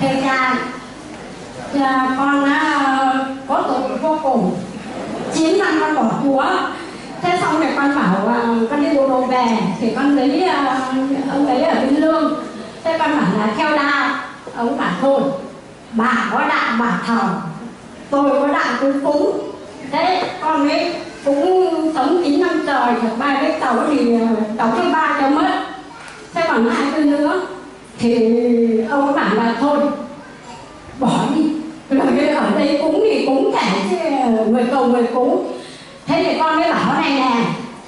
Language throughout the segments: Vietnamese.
thầy cha là con đã ờ, có tội vô cùng. 9 năm con bỏ chúa. Thế xong thì con bảo uh, con đi bộ đồ về. Thì con lấy uh, ông ấy ở bên lương. Thế con bảo là theo đạo ông bảo thôi. Bà có đạo bà thờ. Tôi có đạo tôi cúng. Thế con ấy cũng sống 9 năm trời. Được ba cái tàu thì tàu cái ba cho mất. Thế còn hai cái nữa thì ông bảo là thôi, bỏ đi. Rồi ở đây cúng thì cúng cả người cầu người cúng. Thế thì con mới bảo này nè,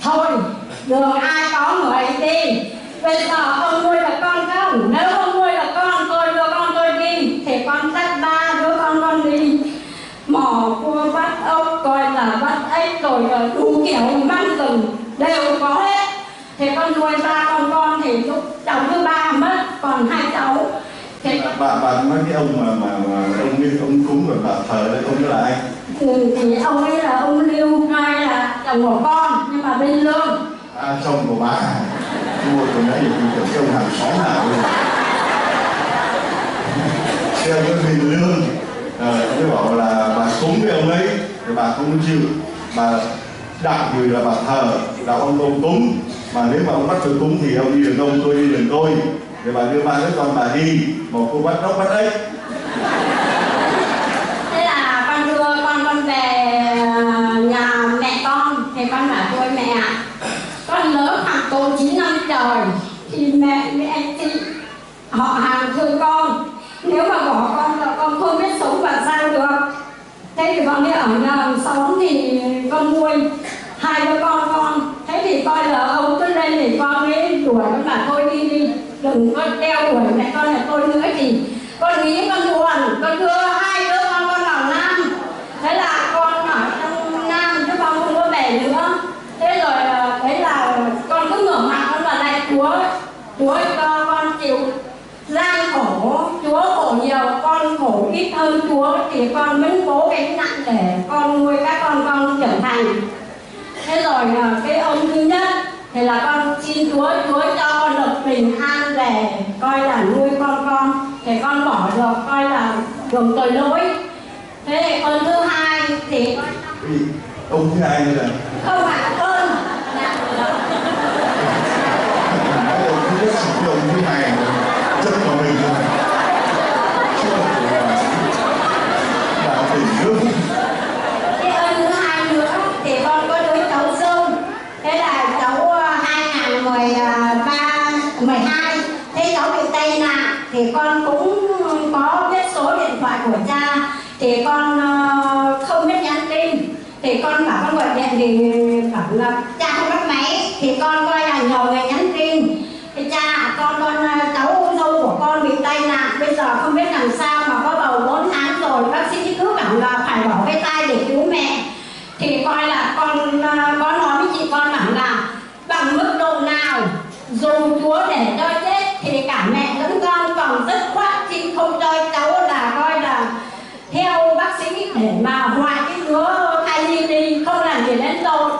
thôi đường ai có người đi. Bây giờ ông nuôi là con không nếu ông nuôi là con, tôi đưa con tôi đi. Thì con dắt ba đứa con con đi. Mò cua, bắt ốc, coi là bắt ếch, rồi đủ kiểu, măng rừng, đều có hết. Thì con nuôi ba con con thì lúc cháu thứ ba mất còn hai cháu thì bà bà nói cái ông mà mà, mà ông ông cúng rồi bà thờ đấy ông là ai? Ừ, thì ông ấy là ông lưu hai là chồng của con nhưng mà bên lương. À chồng của bà. Mua nãy giờ tôi tưởng cái ông hàng xóm nào luôn theo cái bình lương. À, mới bảo là bà cúng với ông ấy thì bà không chịu. Bà đặt người là bà thờ là ông ông cúng. Mà nếu mà ông bắt tôi cúng thì ông đi đường ông tôi đi đường tôi thì bà đưa ba đứa con bà đi, một cô bắt ốc bắt ếch thế là con đưa con con về à, nhà mẹ con. Thì con bảo tôi mẹ ạ, con lớn học cô 9 năm trời thì mẹ mẹ chị, họ hàng thương con. Nếu mà bỏ con là con không biết sống và sao được. Thế thì con đi ở nhà hàng xóm thì con nuôi hai đứa con con. Thế thì coi là ông cứ lên thì con ấy, đuổi con bà thôi đi đi đừng có đeo đuổi mẹ con là tôi nữa thì con nghĩ con buồn. Con đưa hai đứa con con vào nam. Thế là con ở trong nam, chứ con không có về nữa. Thế rồi ờ, thế là con cứ ngửa mặt con vào này, chúa chúa cho con chịu gian khổ. Chúa khổ nhiều, con khổ ít hơn chúa. Thì con vẫn cố gắng nặng để con nuôi các con con trưởng thành. Thế rồi ờ, cái ông thư thì là con xin chúa chúa cho con được bình an về coi là nuôi con con. Để con bỏ được coi là đường tội lỗi. Thế thì con thứ hai thì con ông thứ hai là không phải ơn ông thứ nhất ông thứ hai chất của mình thôi Chứ không phải là đạo tình thương cái ơn thứ hai nữa thì con có đứa cháu dâu thế là cháu ờ, 2013 12 thế cháu bị tai nạn thì con cũng có biết số điện thoại của cha. Thì con ờ, không biết nhắn tin. Thì con bảo con gọi điện thì bảo là, cha không bắt máy. Thì con coi là nhờ người nhắn tin. Thì cha con con ờ, cháu dâu của con bị tai nạn. Bây giờ không biết làm sao mà có bầu 4 tháng rồi, bác sĩ cứ bảo là phải bỏ cái tay để cứu mẹ. Thì coi là con ờ, có nói với chị con bảo là, bằng mức độ nào dùng chúa để cho chết thì cả mẹ lẫn con còn rất khoát chị không cho cháu là coi là theo bác sĩ để mà hoại cái đứa thai nhi thì đến tội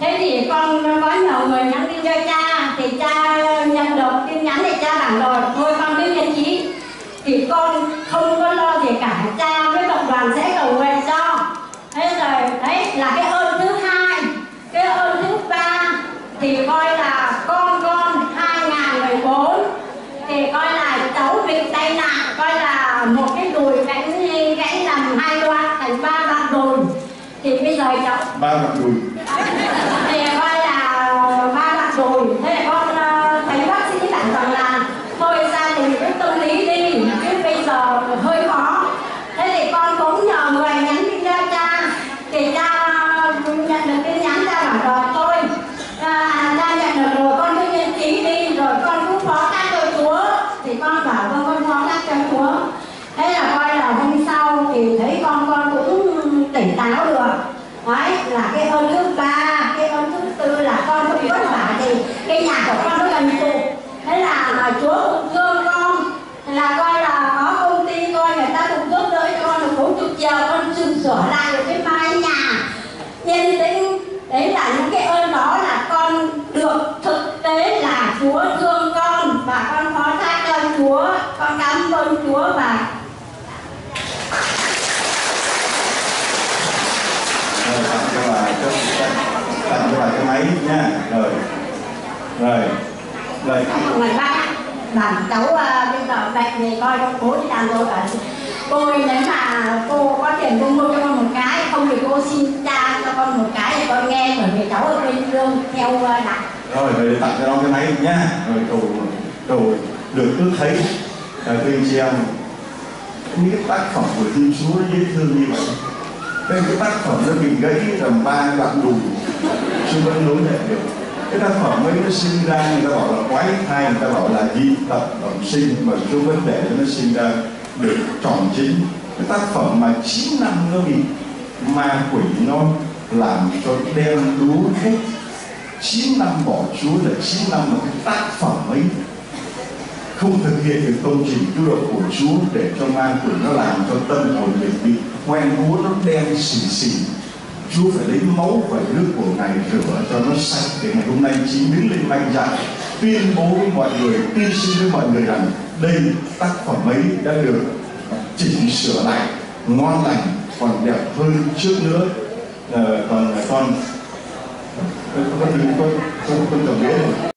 thế thì con có nhiều người nhắn tin cho cha, thì cha nhận được tin nhắn thì cha bảo rồi, thôi con biết nhân trí thì con không có lo gì cả, cha với cộng đoàn sẽ cầu nguyện cho thế rồi đấy là cái ơn thứ hai cái ơn thứ ba thì coi là con con 2014 thì coi là cháu bị tai nạn coi là một cái đùi gãy gãy làm hai đoạn thành ba đoạn đùi thì bây giờ cháu ba mặt đùi thì coi là ba đoạn đùi thế là con ờ, thấy bác sĩ bảo rằng là thôi gia đình cứ tâm lý đi chứ bây giờ hơi khó thế thì con cũng nhờ người nhắn tin cho cha thì cha nhận được tin nhắn cha bảo rồi thôi à, cha nhận được rồi con cứ nhân trí đi rồi con cứ phó thác cho chúa thì con bảo con con phó thác cho chúa thế là coi là hôm sau thì thấy con con cũng tỉnh táo được đấy là cái ơn thứ ba cái ơn thứ tư là con không vất vả thì cái nhà của con nó gần tụ thế là mà chúa cũng thương con. Là coi là có công ty coi người ta cũng giúp đỡ con được bốn chục giờ, con sửa sửa lại được cái mái nhà. Yên tĩnh đấy là những cái ơn đó là con được thực tế là chúa thương con và con phó thác cho Chúa con cảm ơn Chúa và rồi tặng cho bà cho tặng cho bà cái máy nha rồi rồi rồi ngày bác làm cháu bây giờ bệnh thì coi con cố đi làm rồi cả cô ơi, nếu mà cô có tiền cô mua cho con một cái không thì cô xin cha cho con một cái để con nghe bởi vì cháu ở bên lương theo uh, đặt rồi rồi tặng cho nó cái máy nha rồi cầu cầu được ước thấy. À, thưa anh chị em những tác phẩm của Thiên Chúa dễ thương như vậy. Đây cái tác phẩm nó bị gãy làm ba đoạn đủ chưa vẫn nối lại được cái tác phẩm ấy nó sinh ra, người ta bảo là quái thai, người ta bảo là di tập bẩm sinh, mà chưa vấn đề cho nó sinh ra được tròn chính cái tác phẩm mà 9 năm nó bị ma quỷ nó làm cho đen đú hết. 9 năm bỏ Chúa là 9 năm mà cái tác phẩm ấy không thực hiện được công trình cứu độ của Chúa để cho ma quỷ nó làm cho tâm hồn mình bị hoen úa nó đen xì xì. Chúa phải lấy máu và nước của Ngài rửa cho nó sạch để ngày hôm nay chính đứng lên mạnh dạn tuyên bố với mọi người tuyên xin với mọi người rằng đây tác phẩm ấy đã được chỉnh sửa lại ngon lành còn đẹp hơn trước nữa à, còn con con con con con con cầm ghế